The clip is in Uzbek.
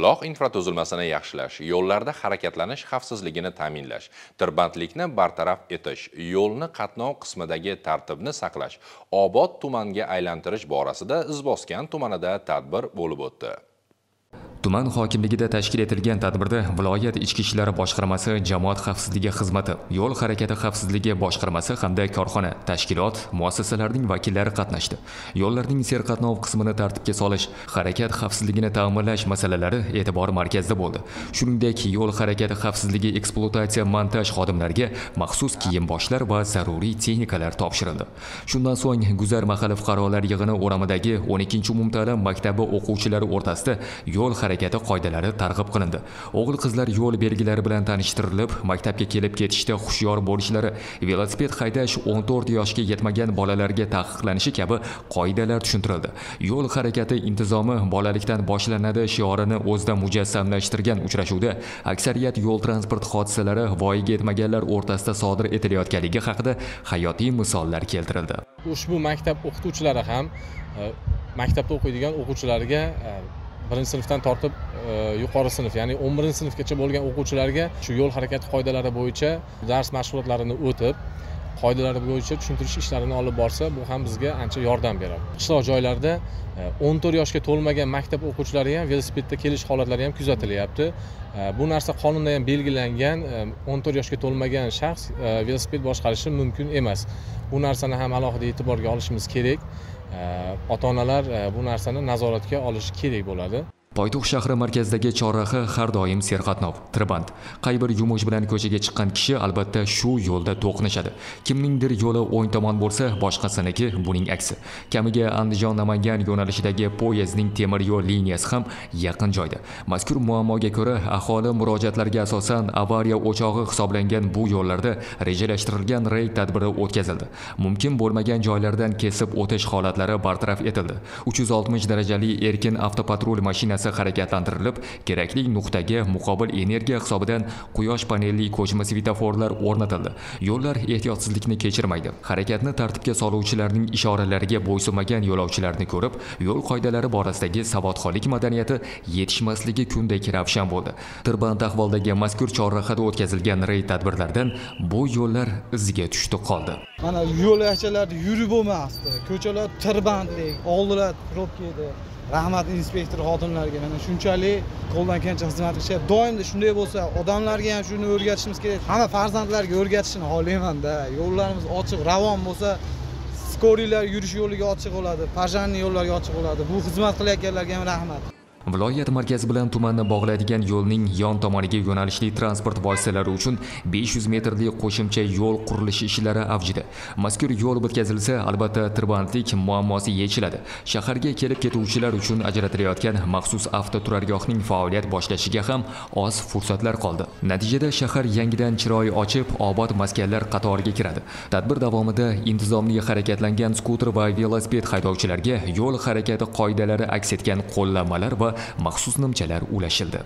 qishloq infratuzilmasini yaxshilash yo'llarda harakatlanish xavfsizligini ta'minlash tirbandlikni bartaraf etish yo'lni qatnov qismidagi tartibni saqlash obod tumanga aylantirish borasida izboskan tumanida tadbir bo'lib o'tdi. Tuman hokimligida tashkil etilgan tadbirda viloyat ichki ishlar boshqarmasi jamoat xavfsizligi xizmati yo'l harakati xavfsizligi boshqarmasi hamda korxona tashkilot muassasalarning vakillari qatnashdi. Yo'llarning serqatnov qismini tartibga solish harakat xavfsizligini ta'minlash masalalari e'tibor markazida bo'ldi. Shuningdek yo'l harakati xavfsizligi ekspluatatsiya montaj xodimlariga maxsus kiyim boshlar va zaruriy texnikalar topshirildi. Shundan so'ng guzar mahalla fuqarolar yig'ini o'ramidagi 12 umumta'lim maktabi o'quvchilari o'rtasida yo'l harakati qoidalari targ'ib qilindi. O'g'il qizlar yo'l belgilari bilan tanishtirilib maktabga kelib ketishda hushyor bo'lishlari velosiped haydash 14 yoshga yetmagan bolalarga taqiqlanishi kabi qoidalar tushuntirildi. Yo'l harakati intizomi bolalikdan boshlanadi shiorini o'zida mujassamlashtirgan uchrashuvda aksariyat yo'l transport hodisalari voyaga yetmaganlar o'rtasida sodir etilayotganligi haqida hayotiy misollar keltirildi. Ushbu maktab o'qituvchilari ham e, maktabda o'qiydigan o'quvchilarga e, birinchi sinfdan tortib e, yuqori sinf ya'ni o'n birinchi sinfgacha bo'lgan o'quvchilarga shu yo'l harakati qoidalari bo'yicha dars mashg'ulotlarini o'tib qoidalari bo'yicha tushuntirish ishlarini olib borsa bu ham bizga ancha yordam beradi. Qishloq joylarda e, o'n to'rt yoshga to'lmagan maktab o'quvchilari ham velosipedda kelish holatlari ham kuzatilyapti. E, bu narsa qonunda ham belgilangan e, o'n to'rt yoshga to'lmagan shaxs velosiped boshqarishi mumkin emas. Bu narsani ham alohida e'tiborga olishimiz kerak. Ota onalar bu narsani nazoratga olishi kerak bo'ladi. Poytaxt shahri markazidagi chorraha har doim serqatnov. Tirband. Qay bir yumush bilan ko'chaga chiqqan kishi albatta shu yo'lda to'qnashadi. Kimningdir yo'li o'ng tomon bo'lsa boshqasiniki buning aksi. Kamiga andijon namangan yo'nalishidagi poyezdning temir yo'l liniyasi ham yaqin joyda. Mazkur muammoga ko'ra aholi murojaatlariga asosan avariya o'chog'i hisoblangan bu yo'llarda rejalashtirilgan reyd tadbiri o'tkazildi. Mumkin bo'lmagan joylardan kesib o'tish holatlari bartaraf etildi. 360 darajali erkin avtopatrul mashinasi mashinasi harakatlantirilib kerakli nuqtaga muqobil energiya hisobidan quyosh panelli ko'chma svetoforlar o'rnatildi. Yo'llar ehtiyotsizlikni kechirmaydi. Harakatni tartibga soluvchilarning ishoralariga bo'ysunmagan yo'lovchilarni ko'rib yo'l qoidalari borasidagi savodxonlik madaniyati yetishmasligi kundek ravshan bo'ldi. Tirband ahvoldagi mazkur chorrahada o'tkazilgan reyd tadbirlardan bu yo'llar iziga tushdi qoldi. Mana yo'lakchalarda yurib bo'lmasdi. Ko'chalar tirbandlik oldilar probka edi rahmat inspektor xodimlarga. Mana shunchalik qo'ldan kelgancha xizmat qilishyapti doimda shunday bo'lsa odamlarga ham shuni o'rgatishimiz kerak. Hamma farzandlarga o'rgatishni xohlaymanda. Yo'llarimiz ochiq ravon bo'lsa skoriylar yurish yo'liga ochiq bo'ladi пожарный yo'llarga ochiq bo'ladi. Bu xizmat qilayotganlarga ham rahmat. Viloyat markazi bilan tumanni bog'laydigan yo'lning yon tomoniga yo'nalishli transport vositalari uchun 500 metrli qo'shimcha yo'l qurilishi ishlari avjida. Mazkur yo'l bitkazilsa albatta tirbandlik muammosi yechiladi. Shaharga kelib ketuvchilar uchun ajratilayotgan maxsus avtoturargohning faoliyat boshlashiga ham oz fursatlar qoldi. Natijada shahar yangidan chiroy ochib obod maskanlar qatoriga kiradi. Tadbir davomida intizomli harakatlangan skuter va velosiped haydovchilarga yo'l harakati qoidalari aks etgan qo'llanmalar va maxsus nimchalar ulashildi.